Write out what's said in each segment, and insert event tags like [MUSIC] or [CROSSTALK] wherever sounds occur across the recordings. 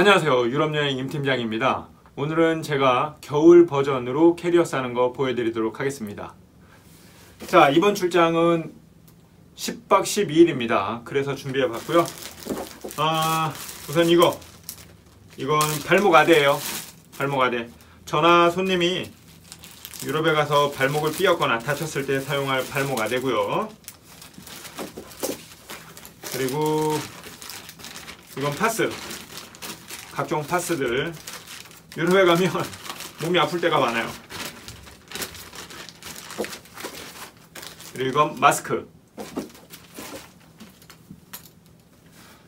안녕하세요. 유럽여행 임팀장입니다. 오늘은 제가 겨울 버전으로 캐리어 싸는 거 보여드리도록 하겠습니다. 자 이번 출장은 10박 12일입니다. 그래서 준비해 봤고요. 아, 우선 이거. 이건 발목 아대예요. 발목 아대. 전화 손님이 유럽에 가서 발목을 삐었거나 다쳤을 때 사용할 발목 아대고요. 그리고 이건 파스 각종 파스들 유럽에 가면 몸이 아플 때가 많아요 그리고 이건 마스크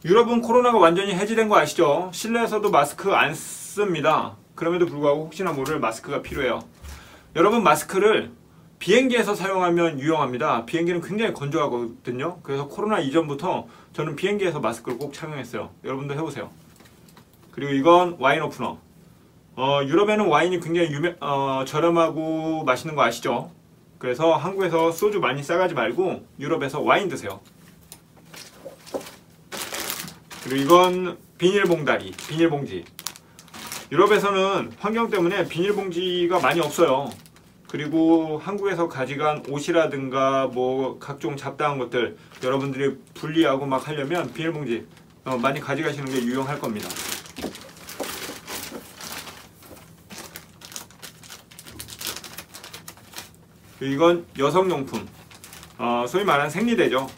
유럽은 코로나가 완전히 해지된 거 아시죠? 실내에서도 마스크 안 씁니다 그럼에도 불구하고 혹시나 모를 마스크가 필요해요 여러분 마스크를 비행기에서 사용하면 유용합니다. 비행기는 굉장히 건조하거든요. 그래서 코로나 이전부터 저는 비행기에서 마스크를 꼭 착용했어요. 여러분도 해보세요. 그리고 이건 와인 오프너. 어, 유럽에는 와인이 굉장히 유명, 어, 저렴하고 맛있는 거 아시죠? 그래서 한국에서 소주 많이 싸가지 말고 유럽에서 와인 드세요. 그리고 이건 비닐봉다리, 비닐봉지. 유럽에서는 환경 때문에 비닐봉지가 많이 없어요. 그리고 한국에서 가져간 옷이라든가 뭐 각종 잡다한 것들 여러분들이 분리하고 막 하려면 비닐봉지 어, 많이 가져가시는 게 유용할 겁니다. 이건 여성용품 어, 소위 말하는 생리대죠.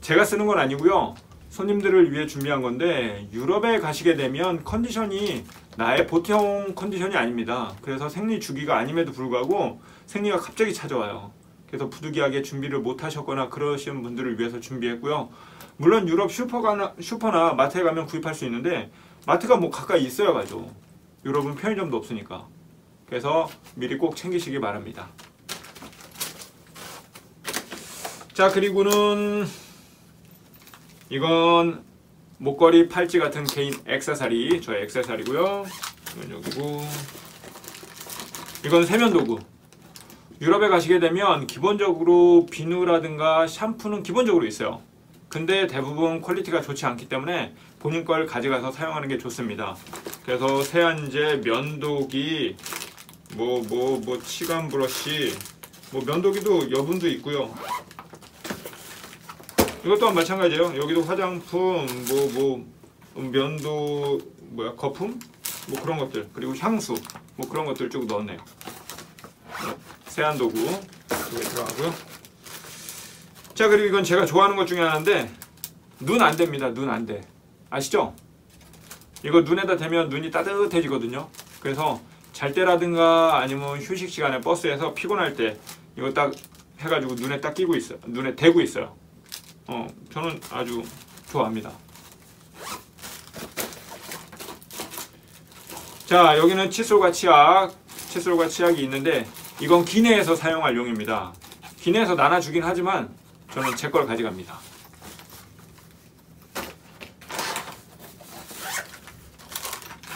제가 쓰는 건 아니고요. 손님들을 위해 준비한 건데 유럽에 가시게 되면 컨디션이 나의 보통 컨디션이 아닙니다. 그래서 생리 주기가 아님에도 불구하고 생리가 갑자기 찾아와요. 그래서 부득이하게 준비를 못 하셨거나 그러시는 분들을 위해서 준비했고요. 물론 유럽 슈퍼가 슈퍼나 마트에 가면 구입할 수 있는데 마트가 뭐 가까이 있어야 가죠. 유럽은 편의점도 없으니까. 그래서 미리 꼭 챙기시기 바랍니다. 자 그리고는 이건 목걸이, 팔찌 같은 개인 액세서리. 저의 액세서리고요. 이건 여기고. 이건 세면도구. 유럽에 가시게 되면 기본적으로 비누라든가 샴푸는 기본적으로 있어요. 근데 대부분 quality가 좋지 않기 때문에 본인 걸 가져가서 사용하는 게 좋습니다. 그래서 세안제, 면도기 뭐 뭐뭐 치간 브러쉬 뭐 면도기도 여분도 있고요 이것 또한 마찬가지예요. 여기도 화장품, 뭐, 뭐, 면도, 뭐야, 거품? 뭐 그런 것들. 그리고 향수. 뭐 그런 것들 쭉 넣었네요. 세안도구. 여기 들어가고요. 자, 그리고 이건 제가 좋아하는 것 중에 하나인데, 눈 안 됩니다. 눈 안 돼. 아시죠? 이거 눈에다 대면 눈이 따뜻해지거든요. 그래서 잘 때라든가 아니면 휴식 시간에 버스에서 피곤할 때 이거 딱 해가지고 눈에 딱 끼고 있어요. 눈에 대고 있어요. 어, 저는 아주 좋아합니다. 자, 여기는 칫솔과 치약, 칫솔과 치약이 있는데 이건 기내에서 사용할 용입니다. 기내에서 나눠주긴 하지만 저는 제 걸 가져갑니다.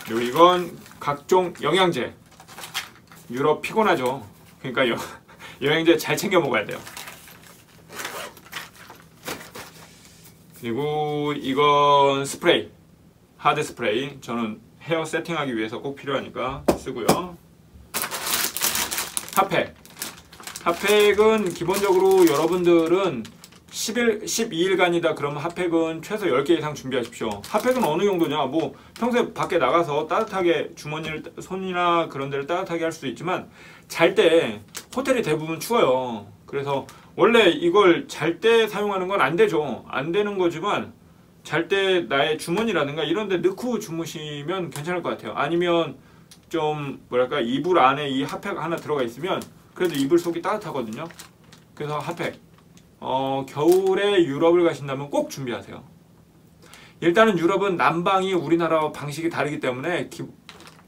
그리고 이건 각종 영양제. 유럽 피곤하죠. 그러니까 여, [LAUGHS] 영양제 잘 챙겨 먹어야 돼요. 그리고 이건 스프레이. 하드 스프레이 저는 헤어 세팅하기 위해서 꼭 필요하니까 쓰고요. 핫팩. 핫팩은 기본적으로 여러분들은 10일, 12일간이다 그러면 핫팩은 최소 10개 이상 준비하십시오. 핫팩은 어느 정도냐? 뭐 평소에 밖에 나가서 따뜻하게 주머니를 손이나 그런 데를 따뜻하게 할 수도 있지만 잘 때 호텔이 대부분 추워요. 그래서 원래 이걸 잘 때 사용하는 건 안 되죠. 안 되는 거지만 잘 때 나의 주머니라든가 이런 데 넣고 주무시면 괜찮을 것 같아요. 아니면 좀 뭐랄까 이불 안에 이 핫팩 하나 들어가 있으면 그래도 이불 속이 따뜻하거든요. 그래서 핫팩 어, 겨울에 유럽을 가신다면 꼭 준비하세요. 일단은 유럽은 난방이 우리나라와 방식이 다르기 때문에 기,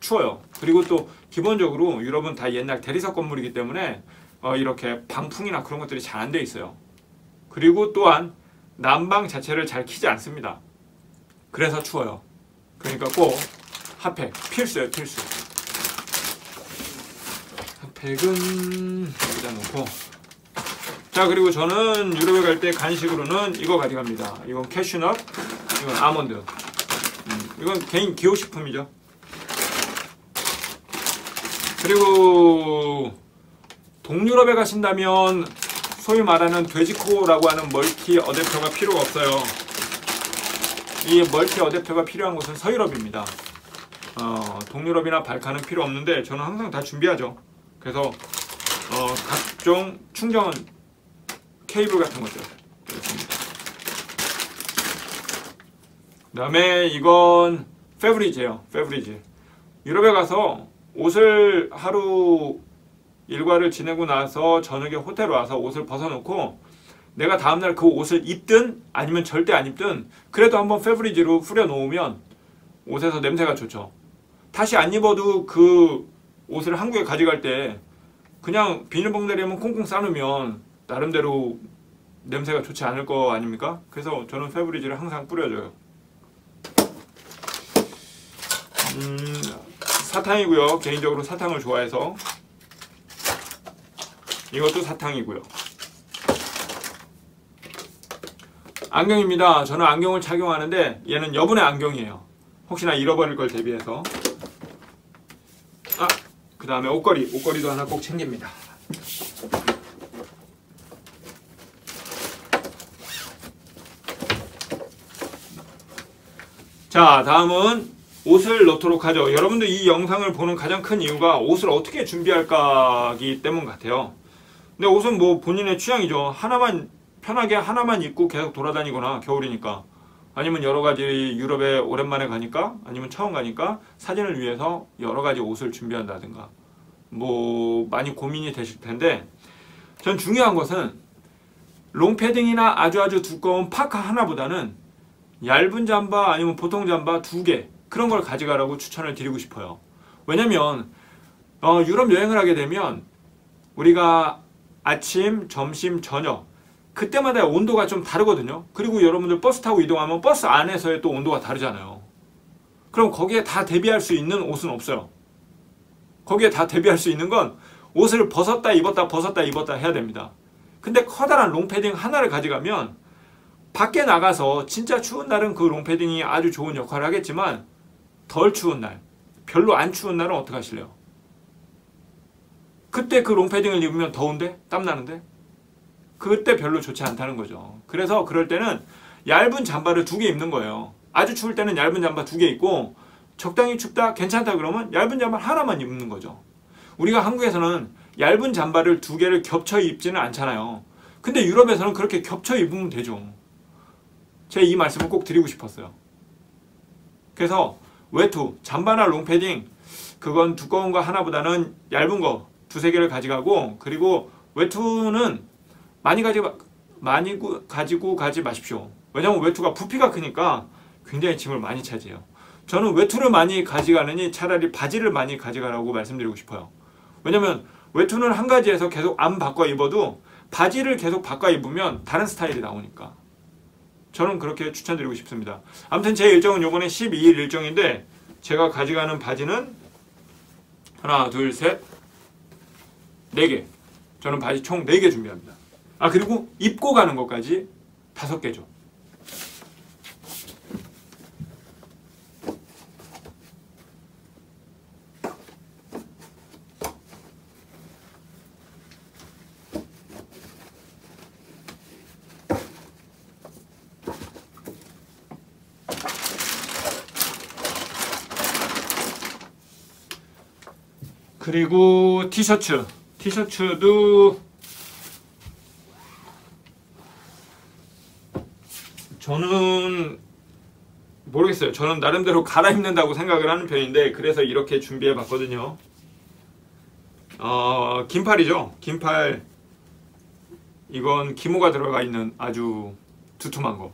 추워요. 그리고 또 기본적으로 유럽은 다 옛날 대리석 건물이기 때문에 어, 이렇게 방풍이나 그런 것들이 잘 안 돼 있어요. 그리고 또한 난방 자체를 잘 키지 않습니다. 그래서 추워요. 그러니까 꼭 핫팩 필수예요 필수. 핫팩은 여기다 놓고 자 그리고 저는 유럽에 갈 때 간식으로는 이거 가져갑니다. 이건 캐슈넛, 이건 아몬드. 음, 이건 개인 기호식품이죠. 그리고 동유럽에 가신다면 소위 말하는 돼지코라고 하는 멀티 어댑터가 필요가 없어요. 이 멀티 어댑터가 필요한 곳은 서유럽입니다. 어, 동유럽이나 발칸은 필요 없는데 저는 항상 다 준비하죠. 그래서 어, 각종 충전 케이블 같은 것들 그 다음에 이건 페브리즈예요. 페브리즈. 유럽에 가서 옷을 하루 일과를 지내고 나서 저녁에 호텔 와서 옷을 벗어놓고 내가 다음날 그 옷을 입든 아니면 절대 안 입든 그래도 한번 페브리즈로 후려 놓으면 옷에서 냄새가 좋죠. 다시 안 입어도 그 옷을 한국에 가져갈 때 그냥 비닐봉다리에만 콩콩 싸놓으면 나름대로 냄새가 좋지 않을 거 아닙니까? 그래서 저는 페브리즈를 항상 뿌려줘요. 음, 사탕이고요. 개인적으로 사탕을 좋아해서 이것도 사탕이고요. 안경입니다. 저는 안경을 착용하는데 얘는 여분의 안경이에요. 혹시나 잃어버릴 걸 대비해서 아, 그 다음에 옷걸이 옷걸이도 하나 꼭 챙깁니다. 자 다음은 옷을 넣도록 하죠. 여러분들 이 영상을 보는 가장 큰 이유가 옷을 어떻게 준비할까기 때문 같아요. 근데 옷은 뭐 본인의 취향이죠. 하나만 편하게 하나만 입고 계속 돌아다니거나 겨울이니까 아니면 여러 가지 유럽에 오랜만에 가니까 아니면 처음 가니까 사진을 위해서 여러 가지 옷을 준비한다든가 뭐 많이 고민이 되실 텐데 전 중요한 것은 롱패딩이나 아주 아주 두꺼운 파카 하나보다는 얇은 잠바 아니면 보통 잠바 두 개 그런 걸 가져가라고 추천을 드리고 싶어요. 왜냐면 어, 유럽 여행을 하게 되면 우리가 아침, 점심, 저녁 그때마다 온도가 좀 다르거든요. 그리고 여러분들 버스 타고 이동하면 버스 안에서의 또 온도가 다르잖아요. 그럼 거기에 다 대비할 수 있는 옷은 없어요. 거기에 다 대비할 수 있는 건 옷을 벗었다 입었다 벗었다 입었다 해야 됩니다. 근데 커다란 롱패딩 하나를 가져가면 밖에 나가서 진짜 추운 날은 그 롱패딩이 아주 좋은 역할을 하겠지만 덜 추운 날, 별로 안 추운 날은 어떻게 하실래요? 그때 그 롱패딩을 입으면 더운데? 땀나는데? 그때 별로 좋지 않다는 거죠. 그래서 그럴 때는 얇은 잠바를 두 개 입는 거예요. 아주 추울 때는 얇은 잠바 두 개 입고 적당히 춥다 괜찮다 그러면 얇은 잠바 하나만 입는 거죠. 우리가 한국에서는 얇은 잠바를 두 개를 겹쳐 입지는 않잖아요. 근데 유럽에서는 그렇게 겹쳐 입으면 되죠. 제가 이 말씀을 꼭 드리고 싶었어요. 그래서 외투, 잠바나 롱패딩 그건 두꺼운 거 하나보다는 얇은 거 두세 개를 가져가고 그리고 외투는 많이 가지 많이 가지고 가지 마십시오. 왜냐하면 외투가 부피가 크니까 굉장히 짐을 많이 차지해요. 저는 외투를 많이 가져가느니 차라리 바지를 많이 가져가라고 말씀드리고 싶어요. 왜냐면 외투는 한 가지에서 계속 안 바꿔 입어도 바지를 계속 바꿔 입으면 다른 스타일이 나오니까. 저는 그렇게 추천드리고 싶습니다. 아무튼 제 일정은 요번에 12일 일정인데 제가 가져가는 바지는 하나, 둘, 셋, 네 개. 저는 바지 총네개 준비합니다. 아 그리고 입고 가는 것까지 다섯 개죠. 그리고 티셔츠 티셔츠도 저는 모르겠어요. 저는 나름대로 갈아입는다고 생각을 하는 편인데 그래서 이렇게 준비해 봤거든요. 어, 긴팔이죠. 긴팔 이건 기모가 들어가 있는 아주 두툼한 거.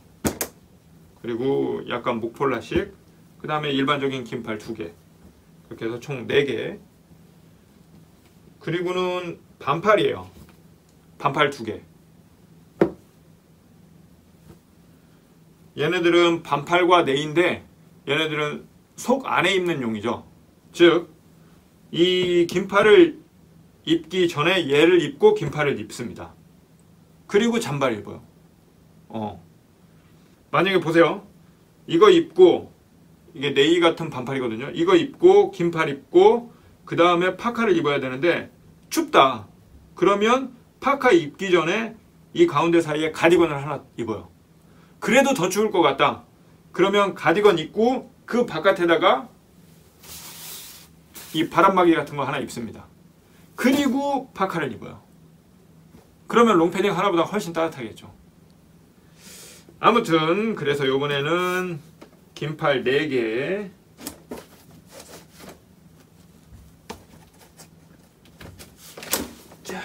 그리고 약간 목폴라식. 그 다음에 일반적인 긴팔 두 개. 그렇게 해서 총네 개. 그리고는 반팔이에요. 반팔 두 개. 얘네들은 반팔과 네인데 얘네들은 속 안에 입는 용이죠. 즉, 이 긴팔을 입기 전에 얘를 입고 긴팔을 입습니다. 그리고 잠바를 입어요. 어. 만약에 보세요. 이거 입고 이게 네이 같은 반팔이거든요. 이거 입고 긴팔 입고 그 다음에 파카를 입어야 되는데 춥다. 그러면 파카 입기 전에 이 가운데 사이에 가디건을 하나 입어요. 그래도 더 추울 것 같다. 그러면 가디건 입고 그 바깥에다가 이 바람막이 같은 거 하나 입습니다. 그리고 파카를 입어요. 그러면 롱패딩 하나보다 훨씬 따뜻하겠죠. 아무튼 그래서 요번에는 긴팔 4개 자.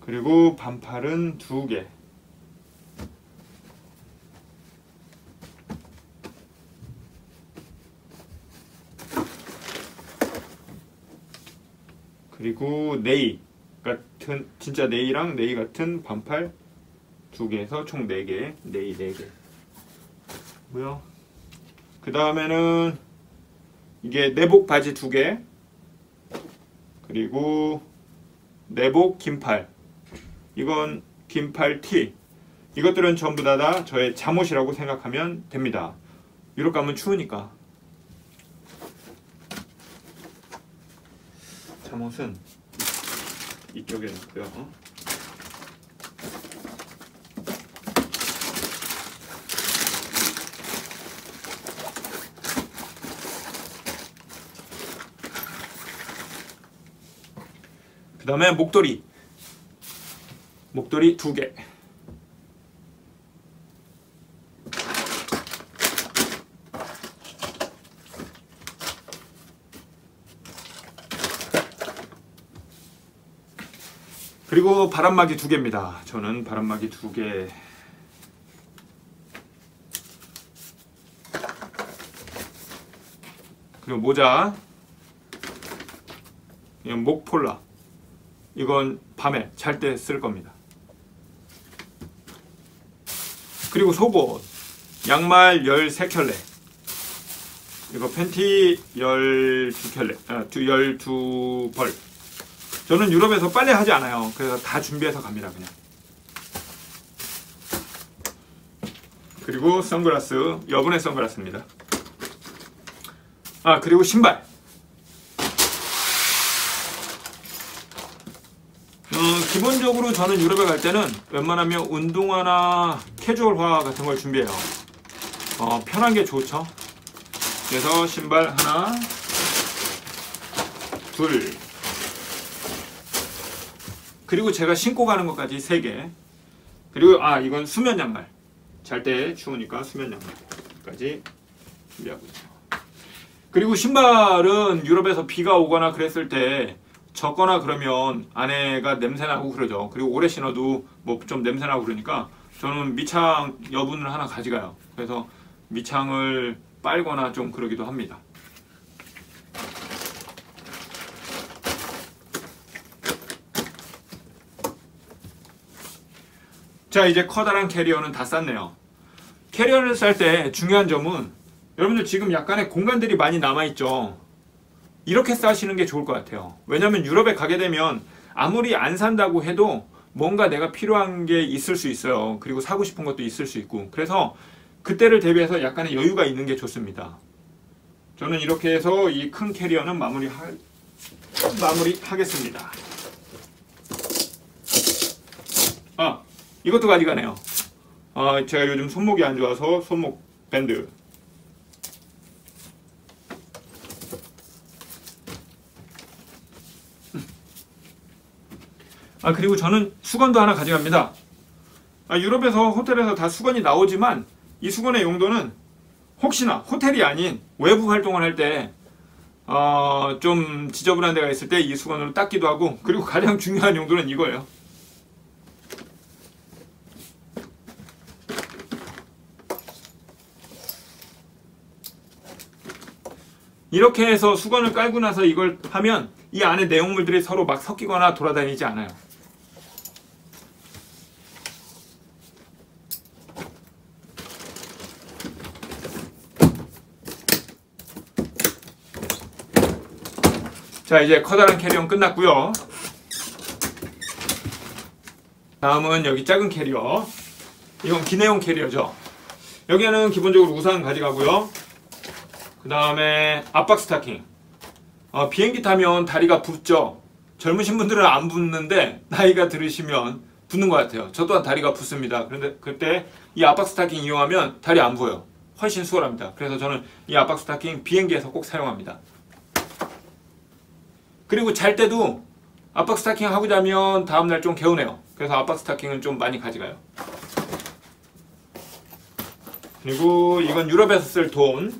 그리고 반팔 은 2개 그리고 네이 같은 진짜 네이랑 네이 같은 반팔 두 개에서 총 네 개, 네이 네 개. 뭐요? 그 다음에는 이게 내복 바지 두 개, 그리고 내복 긴팔. 이건 긴팔 티. 이것들은 전부 다, 다 저의 잠옷이라고 생각하면 됩니다. 유럽 가면 추우니까. 잠옷은 이쪽에 있고요. 그 다음에 목도리. 목도리 두 개. 그리고 바람막이 두 개입니다. 저는 바람막이 두 개. 그리고 모자. 이건 목폴라. 이건 밤에 잘 때 쓸 겁니다. 그리고 속옷. 양말 13켤레. 이거 팬티 12켤레. 아, 12벌. 저는 유럽에서 빨래 하지 않아요. 그래서 다 준비해서 갑니다, 그냥. 그리고 선글라스, 여분의 선글라스입니다. 아, 그리고 신발. 어, 기본적으로 저는 유럽에 갈 때는 웬만하면 운동화나 캐주얼화 같은 걸 준비해요. 어, 편한 게 좋죠. 그래서 신발 하나, 둘, 그리고 제가 신고 가는 것까지 3개. 그리고 아 이건 수면 양말. 잘 때 추우니까 수면 양말까지 준비하고 있죠. 그리고 신발은 유럽에서 비가 오거나 그랬을 때 젖거나 그러면 아내가 냄새나고 그러죠. 그리고 오래 신어도 뭐 좀 냄새나고 그러니까 저는 밑창 여분을 하나 가져가요. 그래서 밑창을 빨거나 좀 그러기도 합니다. 자 이제 커다란 캐리어는 다 쌌네요. 캐리어를 쌀 때 중요한 점은 여러분들 지금 약간의 공간들이 많이 남아있죠. 이렇게 싸시는 게 좋을 것 같아요. 왜냐하면 유럽에 가게 되면 아무리 안 산다고 해도 뭔가 내가 필요한 게 있을 수 있어요. 그리고 사고 싶은 것도 있을 수 있고. 그래서 그때를 대비해서 약간의 여유가 있는 게 좋습니다. 저는 이렇게 해서 이 큰 캐리어는 마무리 하, 마무리 하겠습니다. 아, 이것도 가져가네요. 아, 제가 요즘 손목이 안 좋아서 손목 밴드. 아, 그리고 저는 수건도 하나 가져갑니다. 아, 유럽에서 호텔에서 다 수건이 나오지만 이 수건의 용도는 혹시나 호텔이 아닌 외부 활동을 할 때, 어, 좀 지저분한 데가 있을 때 이 수건으로 닦기도 하고, 그리고 가장 중요한 용도는 이거예요. 이렇게 해서 수건을 깔고 나서 이걸 하면 이 안에 내용물들이 서로 막 섞이거나 돌아다니지 않아요. 자 이제 커다란 캐리어는 끝났고요. 다음은 여기 작은 캐리어. 이건 기내용 캐리어죠. 여기에는 기본적으로 우산 가져가고요. 그 다음에 압박 스타킹. 어, 비행기 타면 다리가 붓죠. 젊으신 분들은 안 붓는데 나이가 들으시면 붓는 것 같아요. 저 또한 다리가 붓습니다. 그런데 그때 이 압박 스타킹 이용하면 다리 안 부어요. 훨씬 수월합니다. 그래서 저는 이 압박 스타킹 비행기에서 꼭 사용합니다. 그리고 잘 때도 압박 스타킹 하고 자면 다음날 좀 개운해요. 그래서 압박 스타킹은 좀 많이 가져가요. 그리고 이건 유럽에서 쓸 돈.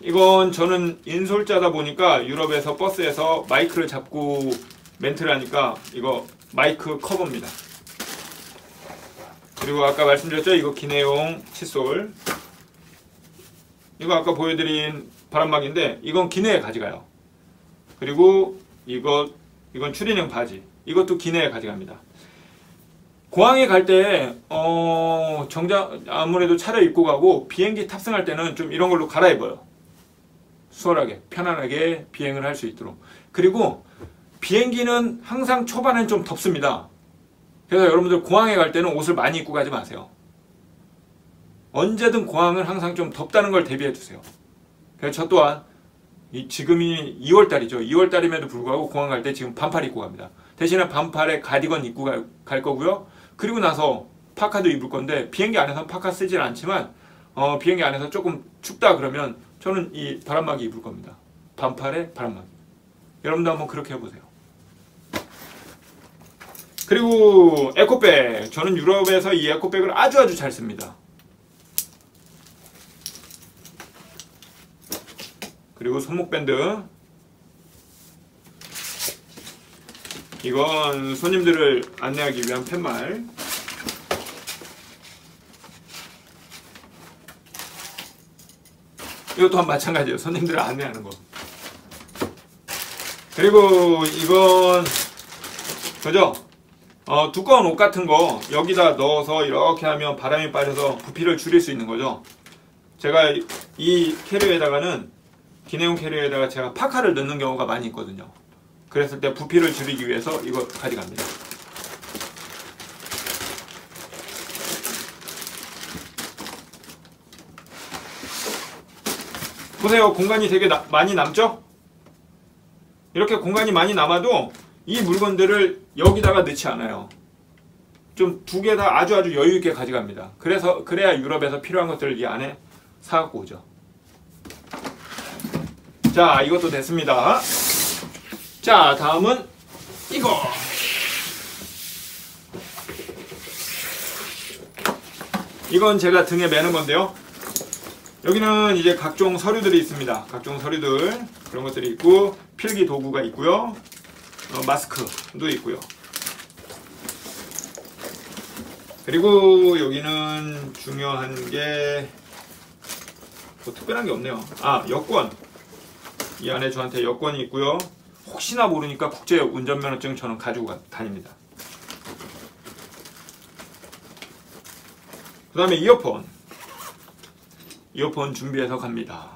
이건 저는 인솔자다 보니까 유럽에서 버스에서 마이크를 잡고 멘트를 하니까 이거 마이크 커버입니다. 그리고 아까 말씀드렸죠? 이거 기내용 칫솔. 이거 아까 보여드린 바람막인데 이건 기내에 가져가요. 그리고 이거 이건 추리닝 바지. 이것도 기내에 가져갑니다. 공항에 갈 때, 어, 정장, 아무래도 차를 입고 가고, 비행기 탑승할 때는 좀 이런 걸로 갈아입어요. 수월하게, 편안하게 비행을 할 수 있도록. 그리고, 비행기는 항상 초반엔 좀 덥습니다. 그래서 여러분들 공항에 갈 때는 옷을 많이 입고 가지 마세요. 언제든 공항은 항상 좀 덥다는 걸 대비해 주세요. 그래서 저 또한, 이 지금이 2월 달이죠. 2월 달임에도 불구하고 공항 갈 때 지금 반팔 입고 갑니다. 대신에 반팔에 가디건 입고 갈, 갈 거고요. 그리고 나서 파카도 입을 건데 비행기 안에서 파카 쓰진 않지만 어, 비행기 안에서 조금 춥다 그러면 저는 이 바람막이 입을 겁니다. 반팔에 바람막이. 여러분도 한번 그렇게 해보세요. 그리고 에코백. 저는 유럽에서 이 에코백을 아주 아주 잘 씁니다. 그리고 손목밴드. 이건 손님들을 안내하기 위한 팻말. 이것도 한 마찬가지예요. 손님들을 안내하는 거. 그리고 이건 그죠? 어, 두꺼운 옷 같은 거 여기다 넣어서 이렇게 하면 바람이 빠져서 부피를 줄일 수 있는 거죠. 제가 이 캐리어에다가는 기내용 캐리어에다가 제가 파카를 넣는 경우가 많이 있거든요. 그랬을 때 부피를 줄이기 위해서 이거 가져갑니다. 보세요. 공간이 되게 나, 많이 남죠? 이렇게 공간이 많이 남아도 이 물건들을 여기다가 넣지 않아요. 좀 두 개 다 아주 아주 여유 있게 가져갑니다. 그래서 그래야 유럽에서 필요한 것들을 이 안에 사갖고 오죠. 자, 이것도 됐습니다. 자, 다음은 이거. 이건 제가 등에 매는 건데요. 여기는 이제 각종 서류들이 있습니다. 각종 서류들 그런 것들이 있고 필기 도구가 있고요. 어, 마스크도 있고요. 그리고 여기는 중요한 게 뭐 특별한 게 없네요. 아 여권 이 안에 저한테 여권이 있고요. 혹시나 모르니까 국제 운전면허증 저는 가지고 다닙니다. 그 다음에 이어폰 이어폰 준비해서 갑니다.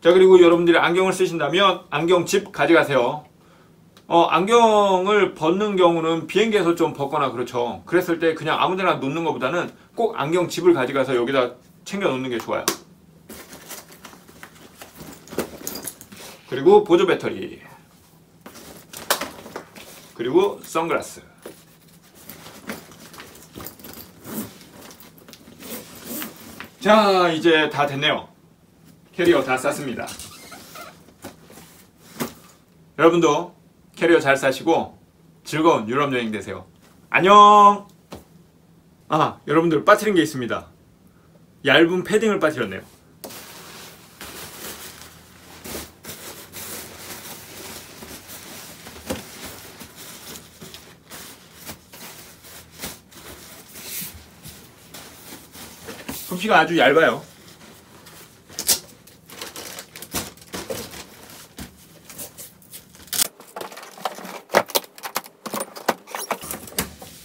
자 그리고 여러분들이 안경을 쓰신다면 안경집 가져가세요. 어, 안경을 벗는 경우는 비행기에서 좀 벗거나 그렇죠. 그랬을 때 그냥 아무데나 놓는 것보다는 꼭 안경집을 가져가서 여기다 챙겨 놓는 게 좋아요. 그리고 보조 배터리. 그리고 선글라스. 자, 이제 다 됐네요. 캐리어 다 쌌습니다. 여러분도 캐리어 잘 싸시고 즐거운 유럽 여행 되세요. 안녕! 아, 여러분들 빠뜨린 게 있습니다. 얇은 패딩을 빠뜨렸네요. 솜씨가 아주 얇아요.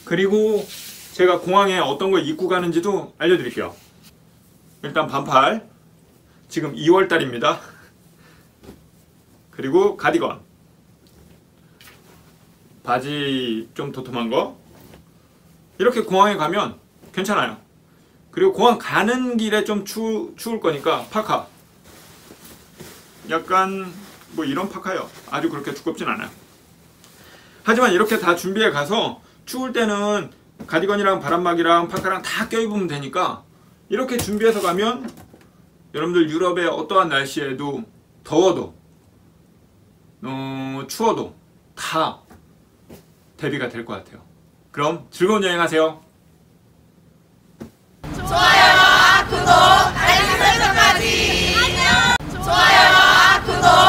그리고 제가 공항에 어떤 걸 입고 가는지도 알려드릴게요. 일단 반팔. 지금 2월달입니다. 그리고 가디건. 바지 좀 도톰한 거. 이렇게 공항에 가면 괜찮아요. 그리고 공항 가는 길에 좀 추, 추울 거니까 파카. 약간 뭐 이런 파카요. 아주 그렇게 두껍진 않아요. 하지만 이렇게 다 준비해 가서 추울 때는 가디건이랑 바람막이랑 파카랑 다 껴입으면 되니까 이렇게 준비해서 가면 여러분들 유럽의 어떠한 날씨에도 더워도 어, 추워도 다 대비가 될 것 같아요. 그럼 즐거운 여행하세요. 좋아요와 구독, 알림 설정까지. 안녕. 좋아요와 구독.